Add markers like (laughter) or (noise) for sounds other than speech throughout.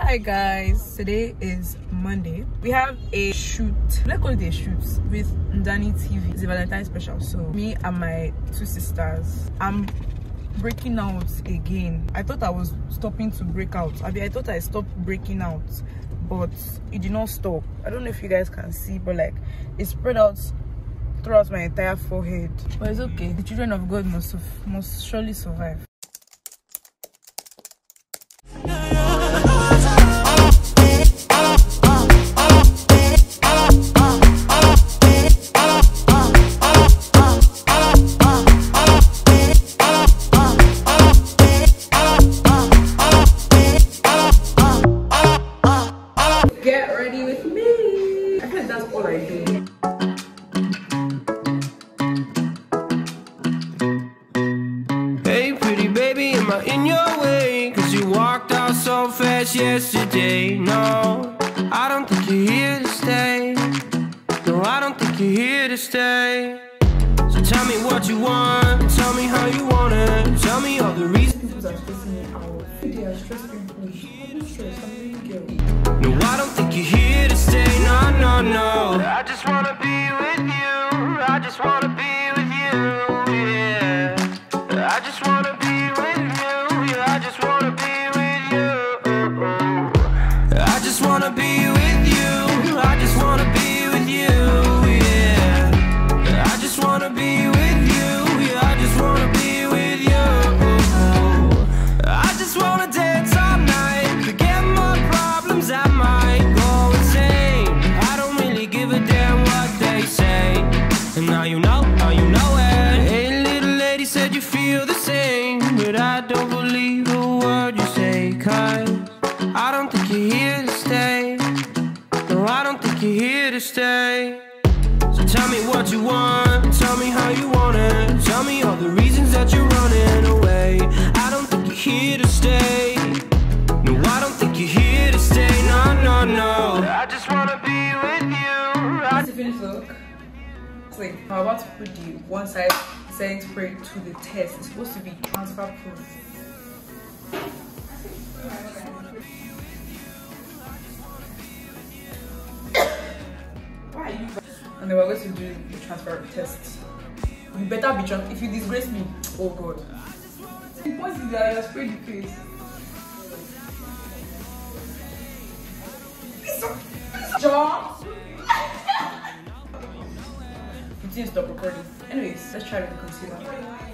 hi guys. Today is monday. We have a shoot. Let's call it a shoot with Ndani tv it's a valentine special so me and my two sisters i'm breaking out again. I thought i was stopping to break out. I mean i thought i stopped breaking out but it did not stop. I don't know if you guys can see but like it spread out throughout my entire forehead. But it's okay. The children of god must must surely survive are stressing me out. They are stressing me. I'm. Stay. So tell me what you want, tell me how you want it. Tell me all the reasons that you're running away. I don't think you're here to stay. No, I don't think you're here to stay. No, no, no. I just wanna be with you. I to finish the look. So wait, I'm about to put the one side setting spray to the test. It's supposed to be transfer proof. And then we're going to do the transfer test. You better be trans. If you disgrace me, oh god. The point is that you're spraying the face. John. (laughs) You didn't stop recording. Anyways, let's try with the concealer.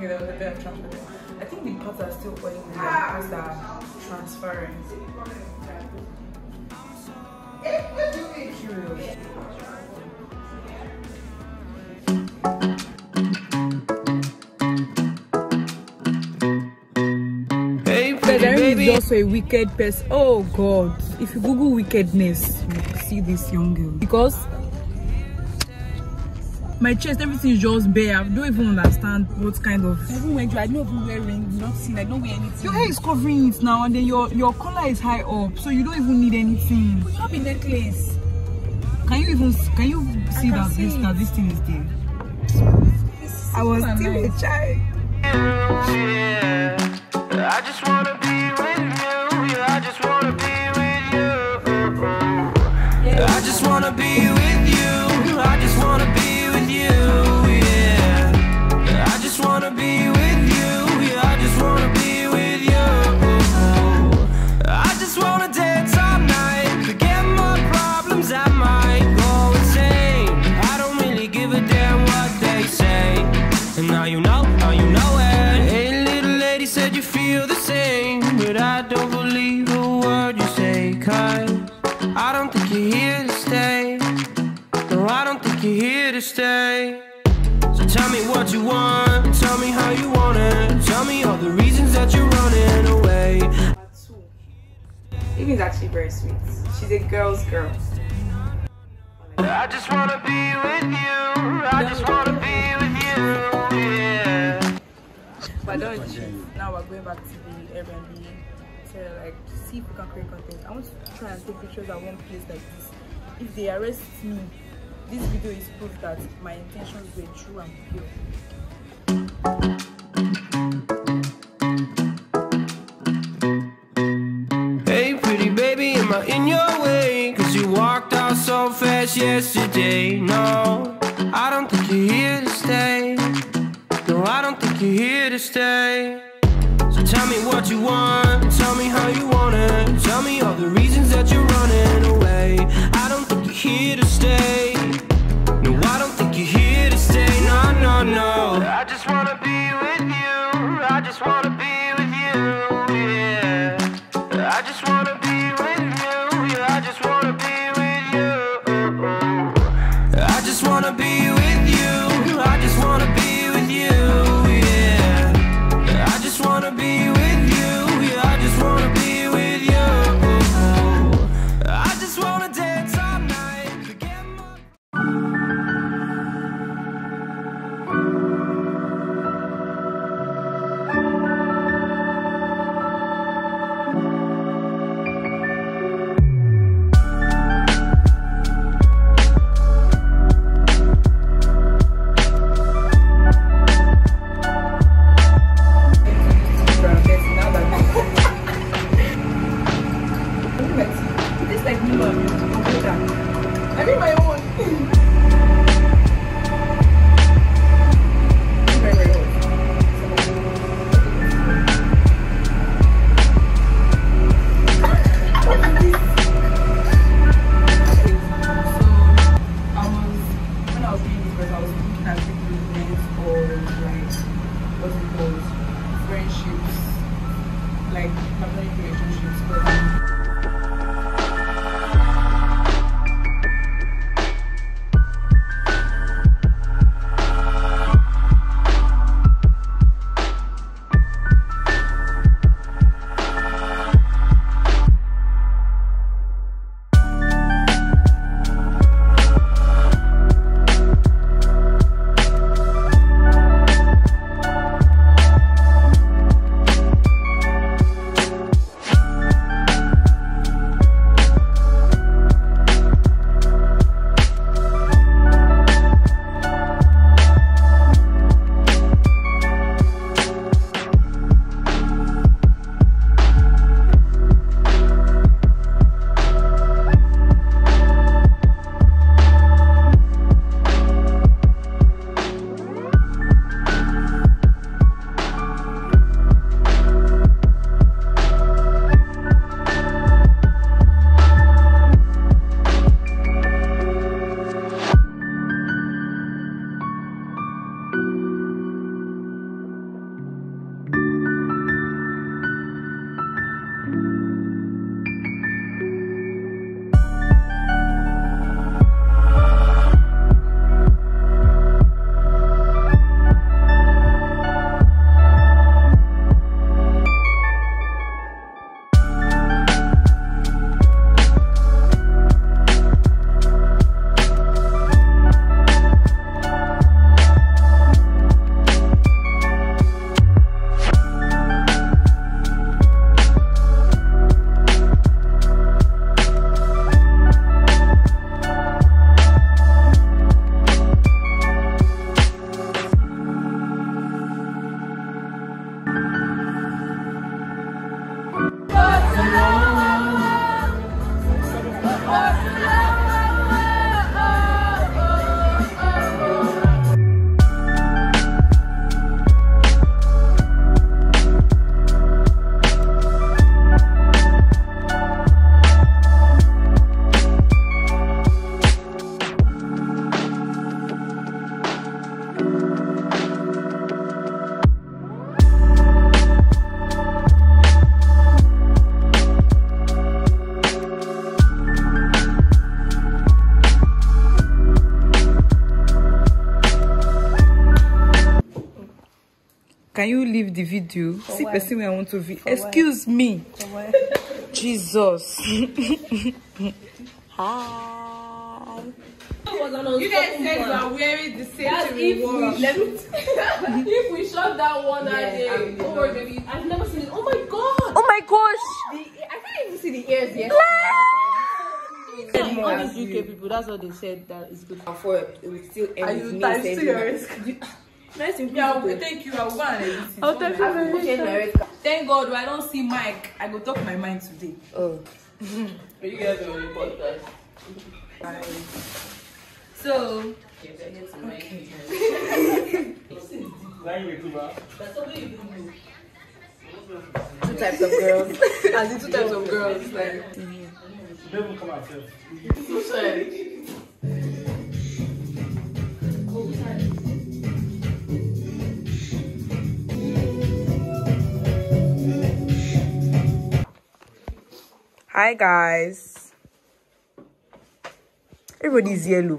Okay, there was a bit of transfer. I think the parts are still oily there because they're transferring. Curious. Hey, But pretty baby. is also a wicked person. Oh God! If you Google wickedness, you see this young girl because my chest, everything is just bare. I don't even understand what kind of. even when you I don't even wear ring, not seen, I don't wear anything. Your hair is covering it now, and then your your collar is high up, so you don't even need anything. You have a necklace. Can you even can you see can that see this it. that this thing is there? I was still nice. a child. Yeah. I just wanna be with you. Yeah, I just wanna be with you. I just wanna be with you. That you're running away. Even actually very sweet. She's a girl's girl. I just wanna be with you. I just wanna be with you. Yeah. But don't cheat. Now we're going back to the Airbnb to like see if we can create content. I want to try and take pictures at one place like this. If they arrest me, this video is proof that my intentions were true and pure. In your way? Cause you walked out so fast yesterday. Can you leave the video? See why? person wey I want to vi- why? Excuse me. Jesus. (laughs) Hi. You guys said you are wearing the same That's if we wore. we, let me, (laughs) if we shot that one that Yeah, day. I uh, Oh my baby, I've never seen it. Oh my god. Oh my gosh. The, I can't even see the ears yet. said more. All these UK people, that's what they said that is good. for it will still end Are you me times saying two your that. risk? Nice and Yeah, beautiful. okay, thank you. I'll go and edit it. I'll Don't take worry. I'll change my red card. Thank God I don't see Mike. I go talk my mind today. Oh. You guys are on the podcast. So Two types of girls. as in two types of girls, like Never come out here. Hi guys. Everybody's yellow.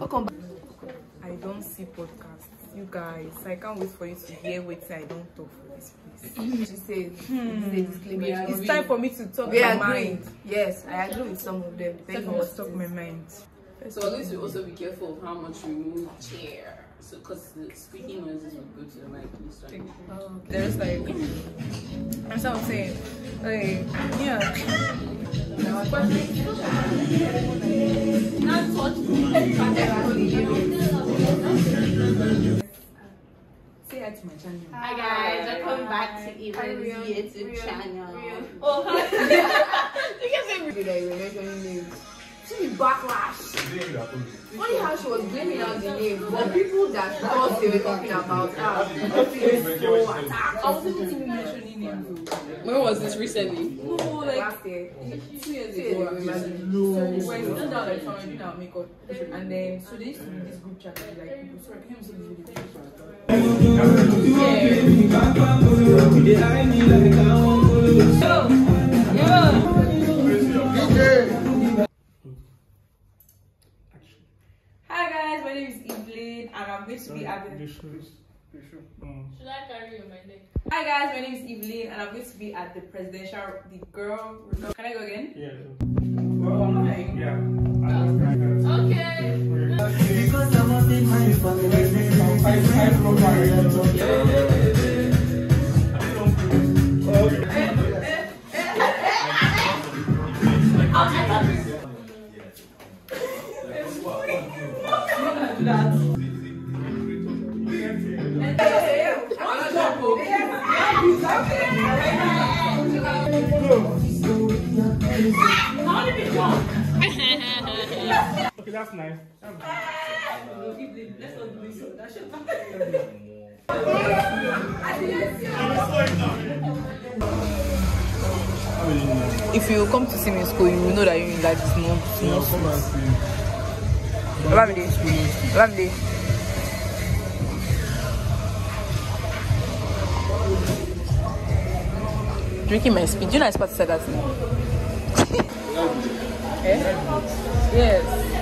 I don't see podcasts. You guys, I can't wait for you to hear what I don't talk for this place. She says, this is. It's time for me to talk We my agree. mind. Yes, I agree with some of them. Time Depending for on me what to talk my mind. So at least you also be careful of how much you move chair. So because the squeaky noises will go to the mic this time. Oh, there's like, that's what I'm saying. Like, yeah. Say hi to my channel. Hi guys, welcome back to Eva's YouTube channel. Maybe oh, (laughs) that you were mentioning names. See the backlash. Funny how she was blaming out the name, but people that thought they were talking about her feel so attacked. I wasn't even mentioning names. though. When was this recently? No, like Last year. two years Two years ago. ago, actually. imagine. So when we done that like summer doing our makeup, and then so they used to be this group chat and like people sorry, can you see this video? Hi guys, my name is Evelyn and I'm going to be at the Should I carry you my neck? Hi guys, my name is Evelyn and I'm going to be at the presidential the girl can I go again? Yeah. Oh, I'm lying. Yeah. Okay. (laughs) Okay, that's nice. If you come to see me in school, you will know that you like this no no Olamide. Olamide. Drinking my speed. Do you know I supposed to say that eh? Yes.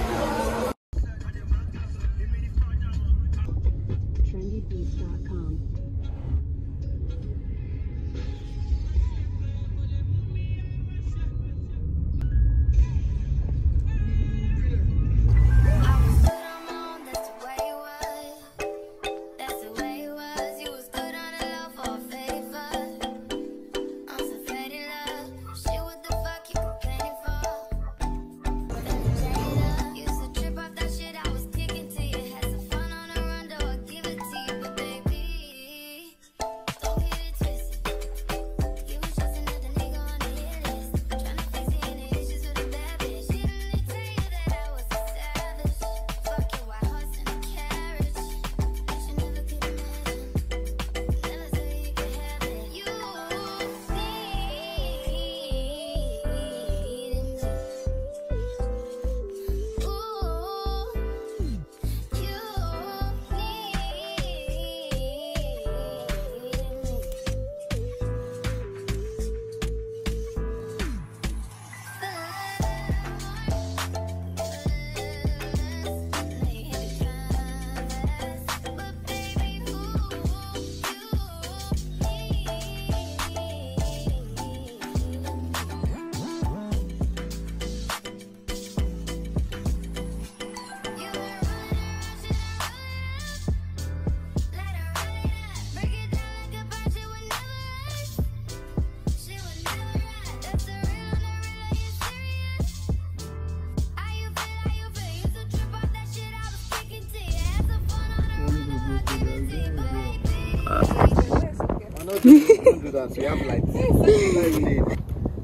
Don't do that. We have lights.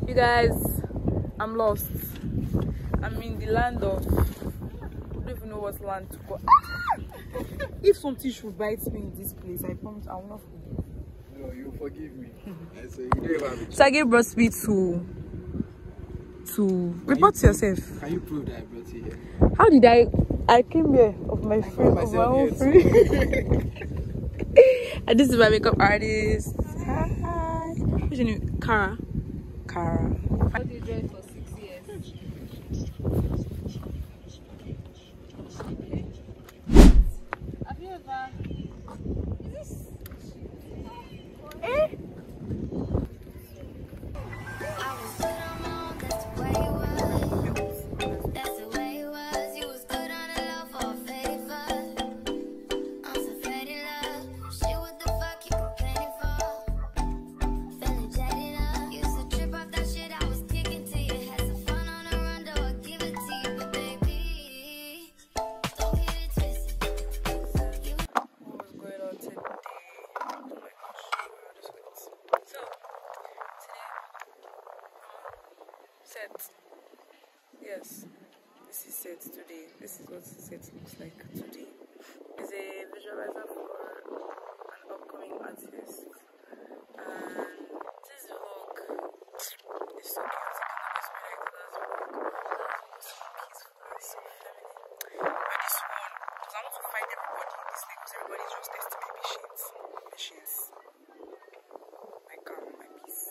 You guys, I'm lost. I'm in the land of. I don't even know what land to. Ah! (laughs) If something should bite me in this place, I promise I will not forgive. No, you forgive me. (laughs) I say you don't have it. Sage brought me to to report to yourself. Can you prove that I brought you here? How did I? I came here of my free, of my own free. (laughs) and this is my makeup artist. Hi. What's your name? Kara. Kara. How do you dress for This is what set looks like today. It's a visualizer for an upcoming artist. And this vlog is so cute. The everybody's just texting me patience. Patience. My calm, my peace.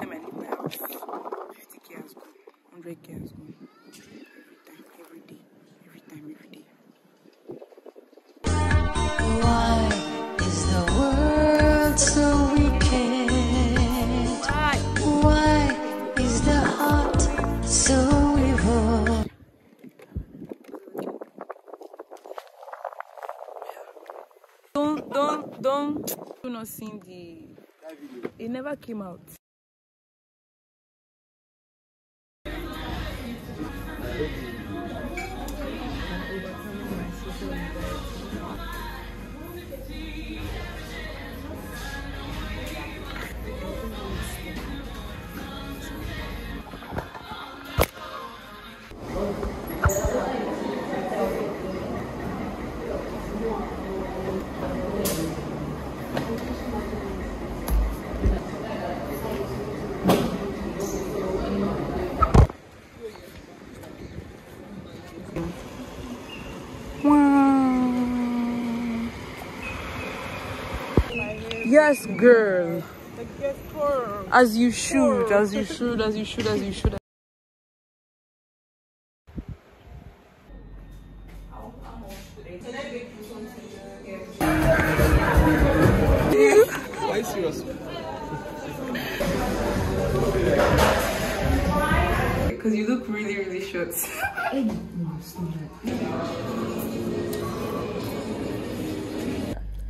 Every time I leave my house, 50k has gone, 100k has gone. Don't, don't, don't. Do not sing the. It never came out. Yes, girl. As you should, as you should, as you should, as you should. Why serious? Because you look really, really short.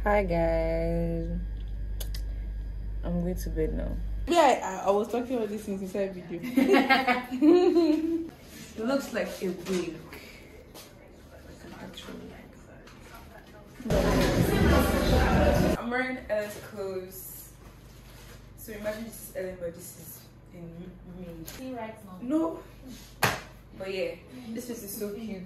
Hi guys. I'm going to bed now. Yeah, I, I was talking about this since inside video. (laughs) It looks like a wig. I'm wearing Ella's clothes. So imagine this is Ellen, but this is in me. See right now. No. But yeah, this piece is so cute.